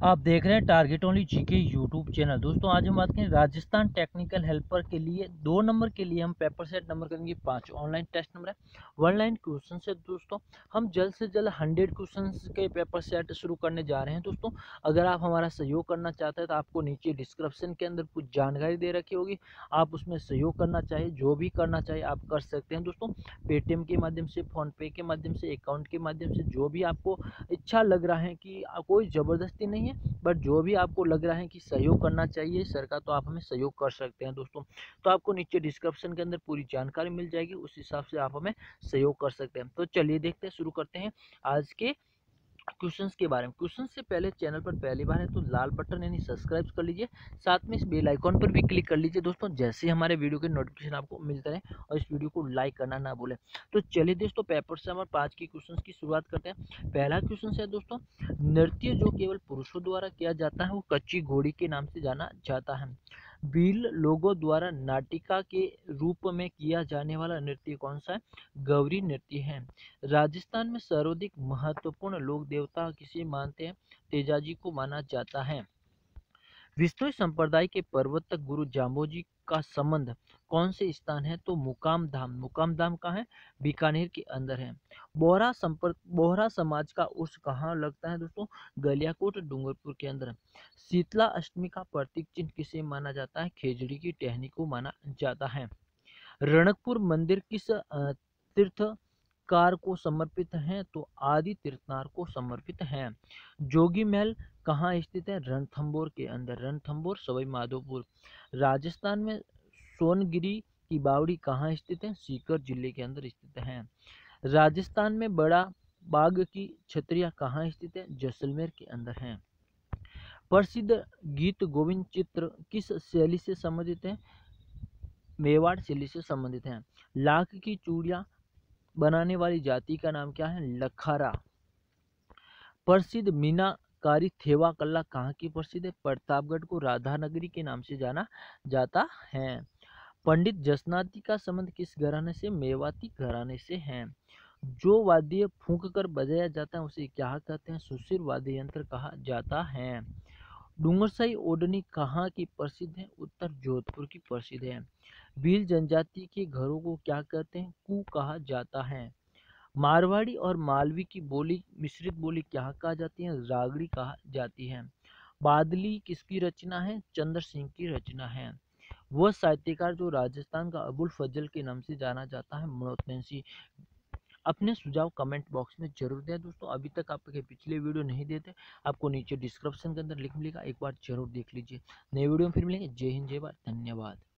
आप देख रहे हैं target only GK YouTube channel दोस्तों, आज हम बात करें राजस्थान टेक्निकल हेल्पर के लिए, दो नंबर के लिए हम पेपर सेट नंबर करेंगे, पाँच ऑनलाइन टेस्ट नंबर है। वन लाइन क्वेश्चन से दोस्तों, हम जल्द से जल्द हंड्रेड क्वेश्चन के पेपर सेट शुरू करने जा रहे हैं। दोस्तों, अगर आप हमारा सहयोग करना चाहते हैं तो आपको नीचे डिस्क्रिप्शन के अंदर कुछ जानकारी दे रखी होगी। आप उसमें सहयोग करना चाहिए जो भी करना चाहिए आप कर सकते हैं। दोस्तों पेटीएम के माध्यम से फ़ोनपे के माध्यम से अकाउंट के माध्यम से, जो भी आपको इच्छा लग रहा है कि कोई ज़बरदस्ती नहीं है बट जो भी आपको लग रहा है कि सहयोग करना चाहिए सर का तो आप हमें सहयोग कर सकते हैं दोस्तों। तो आपको नीचे डिस्क्रिप्शन के अंदर पूरी जानकारी मिल जाएगी, उस हिसाब से आप हमें सहयोग कर सकते हैं। तो चलिए देखते हैं, शुरू करते हैं आज के क्वेश्चंस के बारे में। क्वेश्चन से पहले चैनल पर पहली बार है तो लाल बटन यानी सब्सक्राइब कर लीजिए, साथ में इस बेल आइकॉन पर भी क्लिक कर लीजिए दोस्तों, जैसे ही हमारे वीडियो के नोटिफिकेशन आपको मिलता रहे और इस वीडियो को लाइक करना ना भूलें। तो चलिए दोस्तों, पेपर से हमारे पाँच के क्वेश्चन की शुरुआत करते हैं। पहला क्वेश्चन है दोस्तों, नृत्य जो केवल पुरुषों द्वारा किया जाता है, वो कच्ची घोड़ी के नाम से जाना जाता है। भील लोगों द्वारा नाटिका के रूप में किया जाने वाला नृत्य कौन सा है? गौरी नृत्य है। राजस्थान में सर्वाधिक महत्वपूर्ण लोक देवता किसे मानते हैं? तेजाजी को माना जाता है। विष्णु संप्रदाय के पर्वतक गुरु जाम्बोजी का संबंध कौन से स्थान है? तो मुकाम धाम। मुकाम धाम कहाँ है? बीकानेर के अंदर है। बोहरा संपर्क बोहरा समाज का उर्स कहाँ लगता है दोस्तों? गलियाकोट, डूंगरपुर के अंदर शीतला अष्टमी का प्रतीक चिन्ह किसे माना जाता है? खेजड़ी की टहनी को माना जाता है। रणकपुर मंदिर किस तीर्थ कार को समर्पित है? तो आदि तीर्थनार को समर्पित है। जोगी महल कहाँ स्थित है? रणथंबोर के अंदर। रणथंबोर, सवाई माधोपुर। राजस्थान में सोनगिरी की बावड़ी कहाँ स्थित है? सीकर ज़िले के अंदर स्थित है। राजस्थान में बड़ा बाग की छतरिया कहाँ स्थित है? जैसलमेर के अंदर है। प्रसिद्ध गीत गोविंद चित्र किस शैली से संबंधित है? मेवाड़ शैली से संबंधित है। लाख की चूड़िया बनाने वाली जाति का नाम क्या है? लखारा। प्रसिद्ध मीनाकारी थेवा कला कहाँ की प्रसिद्ध है? प्रतापगढ़ को राधा नगरी के नाम से जाना जाता है। पंडित जसनाती का संबंध किस घराने से? मेवाती घराने से है। जो वाद्य फूंक कर बजाया जाता है, उसे क्या कहते हैं? सुशिर वाद्य यंत्र कहा जाता है। डूंगरसाई ओडनी कहाँ की प्रसिद्ध है? उत्तर जोधपुर की प्रसिद्ध है। भील जनजाति के घरों को क्या कहते हैं? कु कहा जाता है। मारवाड़ी और मालवी की बोली, मिश्रित बोली क्या कहा जाती है? रागड़ी कहा जाती है। बादली किसकी रचना है? चंद्र सिंह की रचना है। वह साहित्यकार जो राजस्थान का अबुल फजल के नाम से जाना जाता है मनोतनसी अपने सुझाव कमेंट बॉक्स में ज़रूर दें दोस्तों। अभी तक आपके पिछले वीडियो नहीं देते, आपको नीचे डिस्क्रिप्शन के अंदर लिख मिलेगा, एक बार ज़रूर देख लीजिए। नए वीडियो में फिर मिलेंगे। जय हिंद, जय भारत, धन्यवाद।